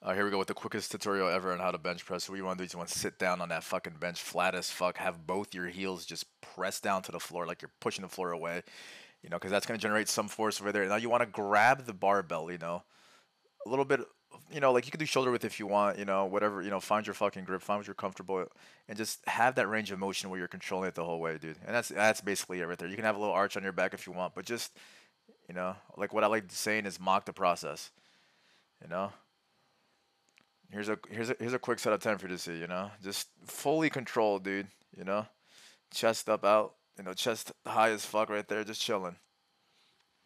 Uh, here we go with the quickest tutorial ever on how to bench press. So what you want to do is you want to sit down on that fucking bench flat as fuck. Have both your heels just press down to the floor like you're pushing the floor away. You know, because that's going to generate some force over there. Now you want to grab the barbell, you know, a little bit, you know, like you can do shoulder width if you want, you know, whatever, you know, find your fucking grip, find what you're comfortable with, and just have that range of motion where you're controlling it the whole way, dude. And that's that's basically it right there. You can have a little arch on your back if you want, but just, you know, like what I like saying is mock the process, you know. Here's a here's a here's a quick set of ten for you to see. You know, just fully controlled, dude. You know, chest up, out. You know, chest high as fuck right there, just chilling.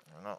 I don't know.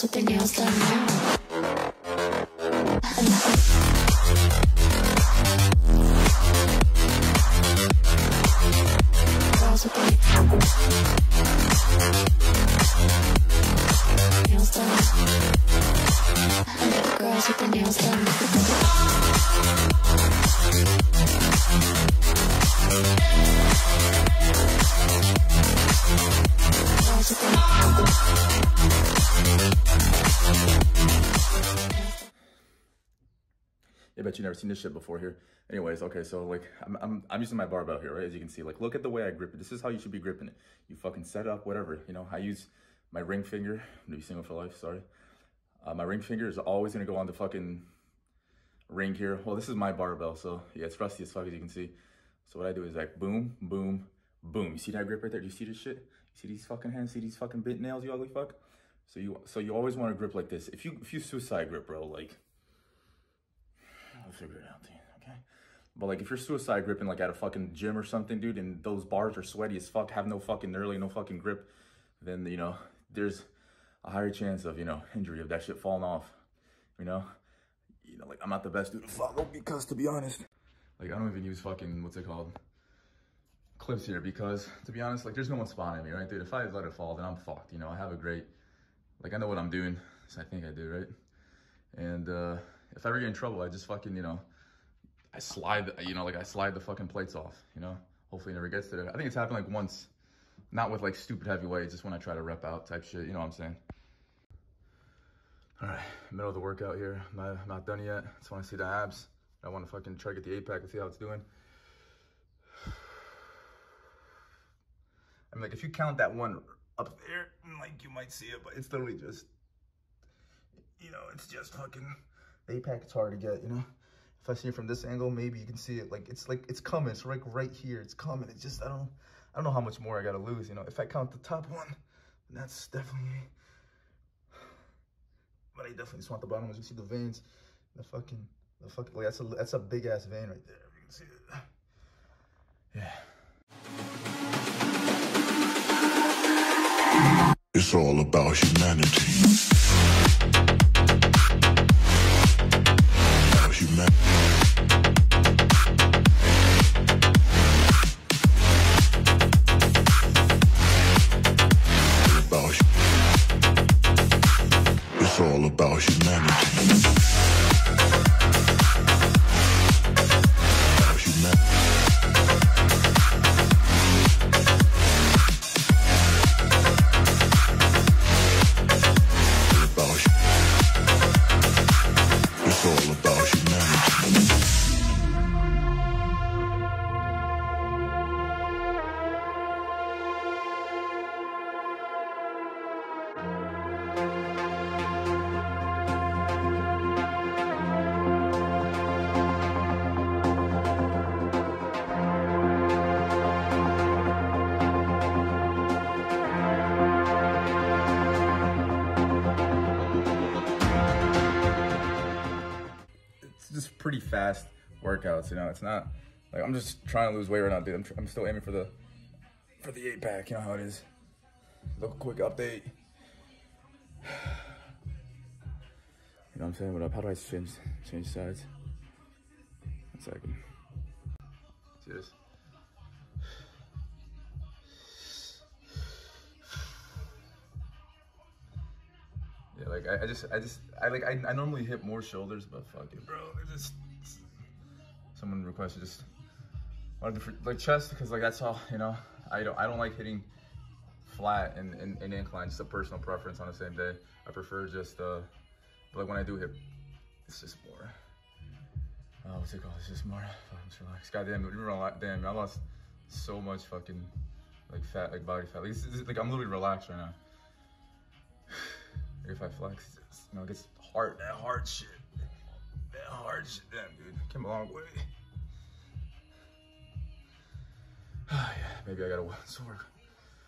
Girls with their nails done now. Girls with their nails done. The girls with their nails done. I bet you never seen this shit before here. Anyways, okay, so like I'm, I'm I'm using my barbell here, right? As you can see, like look at the way I grip it. This is how you should be gripping it. You fucking set up, whatever. You know, I use my ring finger. I'm gonna be single for life. Sorry. Uh, my ring finger is always gonna go on the fucking ring here. Well, this is my barbell, so yeah, it's rusty as fuck as you can see. So what I do is like boom, boom, boom. You see that grip right there? Do you see this shit? You see these fucking hands? See these fucking bit nails? You ugly fuck. So you so you always want to grip like this. If you if you suicide grip, bro, like I'll figure it out, dude. Okay. But like, if you're suicide gripping like at a fucking gym or something, dude, and those bars are sweaty as fuck, have no fucking nearly no fucking grip, then you know there's a higher chance of you know injury of that shit falling off. You know, you know, like I'm not the best dude to follow because to be honest, like I don't even use fucking what's it called clips here because to be honest, like there's no one spotting me, right, dude? If I let it fall, then I'm fucked. You know, I have a great, like I know what I'm doing, so I think I do, right? And uh, if I ever get in trouble, I just fucking, you know, I slide, you know, like I slide the fucking plates off, you know? Hopefully it never gets to that. I think it's happened like once, Not with like stupid heavy weights, just when I try to rep out type shit, you know what I'm saying? All right, middle of the workout here. I'm not, not done yet. Just want to see the abs. I want to fucking try to get the eight pack and see how it's doing. I mean, like if you count that one up there, like you might see it, but it's literally just, you know, it's just fucking. The pack. It's hard to get, you know. If I see it from this angle, maybe you can see it. Like it's like it's coming. It's like right here. It's coming. It's just I don't I don't know how much more I gotta lose. You know, if I count the top one, that's definitely. But I definitely just want the bottom. As you see the veins, the fucking, the fucking. Like that's a that's a big ass vein right there. You can see it. Yeah. It's all about humanity. Pretty fast workouts. You know, it's not like I'm just trying to lose weight right now, dude. I'm, I'm still aiming for the for the eight pack. You know how it is. Little quick update. You know what I'm saying? What up? How do I change change sides? One second. See like I, I just, I just, I like, I, I normally hit more shoulders, but fuck it, bro. I just, someone requested just wanted to, like chest because like that's all, you know. I don't, I don't like hitting flat and, and, and incline. Just a personal preference on the same day. I prefer just, uh, but like when I do hit, it's just more. Uh, what's it called? It's just more. Fuck, just relaxed. God damn, it, you're rela- damn, I lost so much fucking like fat, like body fat. Like, it's, it's, like I'm literally relaxed right now. If I flex, you know, it gets hard, that hard shit. That hard shit, damn, dude. Came a long way. yeah, maybe I gotta so work.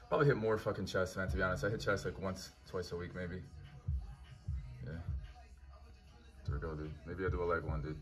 Probably hit more fucking chest, man, to be honest. I hit chest like once, twice a week, maybe. Yeah. There we go, dude. Maybe I'll do a leg one, dude.